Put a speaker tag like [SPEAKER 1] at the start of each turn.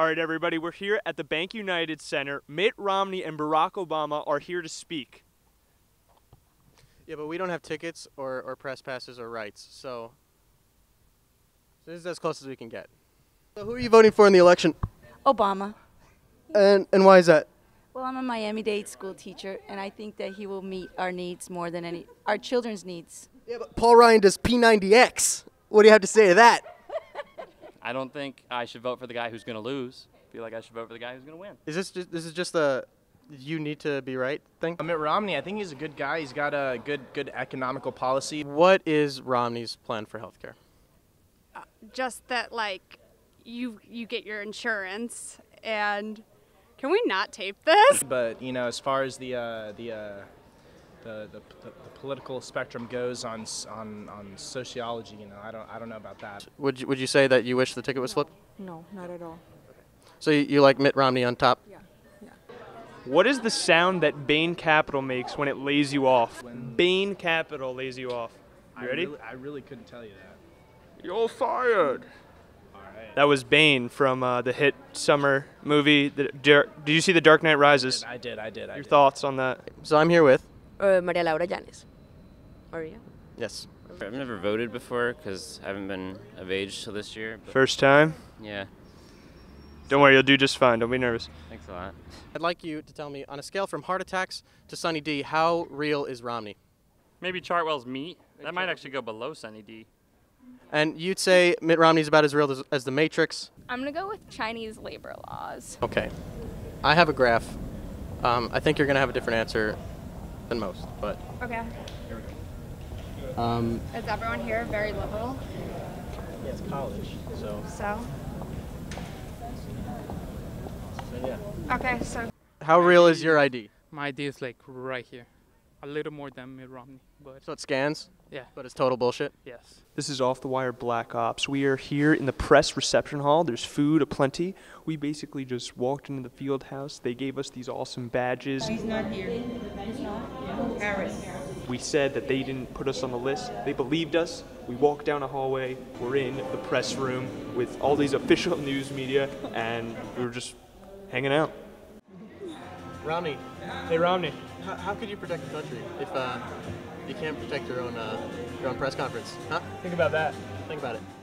[SPEAKER 1] All right, everybody, we're here at the Bank United Center. Mitt Romney and Barack Obama are here to speak.
[SPEAKER 2] Yeah, but we don't have tickets or, or press passes or rights, so, so this is as close as we can get. So who are you voting for in the election,
[SPEAKER 3] Obama.
[SPEAKER 2] and and why is that?
[SPEAKER 3] Well, I'm a Miami-Dade school teacher, and I think that he will meet our needs more than any our children's needs.
[SPEAKER 2] Yeah, but Paul Ryan does P90X. What do you have to say to that?
[SPEAKER 4] I don't think I should vote for the guy who's going to lose. I feel like I should vote for the guy who's going to win.
[SPEAKER 2] Is this just, this is just the you need to be right thing?
[SPEAKER 5] Mitt Romney, I think he's a good guy. He's got a good good economical policy.
[SPEAKER 2] What is Romney's plan for healthcare?
[SPEAKER 6] just that like you you get your insurance and can we not tape this?
[SPEAKER 5] But you know, as far as the uh, the, uh, the, the the the political spectrum goes on on on sociology, you know, I don't I don't know about that.
[SPEAKER 2] Would you, would you say that you wish the ticket was flipped?
[SPEAKER 7] No, not at all.
[SPEAKER 2] So you, you like Mitt Romney on top? Yeah.
[SPEAKER 1] What is the sound that Bain Capital makes when it lays you off? Bain Capital lays you off. You ready?
[SPEAKER 5] I really, I really couldn't tell you that.
[SPEAKER 1] You're fired.
[SPEAKER 5] All right.
[SPEAKER 1] That was Bane from uh, the hit summer movie. The, did you see The Dark Knight Rises?
[SPEAKER 5] I did. I did. I
[SPEAKER 1] Your
[SPEAKER 5] did.
[SPEAKER 1] thoughts on that?
[SPEAKER 2] So I'm here with
[SPEAKER 7] Uh, Maria Laura Llanes. Maria?
[SPEAKER 2] yes.
[SPEAKER 8] I've never voted before because I haven't been of age till this year.
[SPEAKER 1] First time?
[SPEAKER 8] yeah,
[SPEAKER 1] Don't worry, you'll do just fine. Don't be nervous.
[SPEAKER 8] thanks a lot.
[SPEAKER 2] I'd like you to tell me on a scale from heart attacks to Sunny D, how real is Romney?
[SPEAKER 4] Maybe Chartwell's meat. That might actually go below Sunny D.
[SPEAKER 2] And you'd say Mitt Romney's about as real as, as the Matrix.
[SPEAKER 6] I'm gonna go with Chinese labor laws.
[SPEAKER 2] Okay. I have a graph. Um, I think you're gonna have a different answer than most, but
[SPEAKER 6] Okay.
[SPEAKER 2] um,
[SPEAKER 6] Is everyone here very liberal?
[SPEAKER 2] yeah, it's college, so,
[SPEAKER 6] So.
[SPEAKER 2] so yeah.
[SPEAKER 6] Okay, so
[SPEAKER 2] How real is your ID?
[SPEAKER 9] My ID is like right here, a little more than Mitt Romney, but
[SPEAKER 2] So it scans,
[SPEAKER 9] yeah,
[SPEAKER 2] but it's total bullshit.
[SPEAKER 9] yes.
[SPEAKER 1] This is Off the Wire Black Ops. We are here in the press reception hall. There's food aplenty. We basically just walked into the field house. They gave us these awesome badges.
[SPEAKER 7] He's not here. He's not. Harris.
[SPEAKER 1] We said that they didn't put us on the list. They believed us. We walked down a hallway. We're in the press room with all these official news media, and we were just hanging out.
[SPEAKER 2] Romney,
[SPEAKER 1] Hey, Romney.
[SPEAKER 2] How, how could you protect the country if uh, you can't protect your own uh, your own press conference? Huh?
[SPEAKER 1] Think about that.
[SPEAKER 2] Think about it.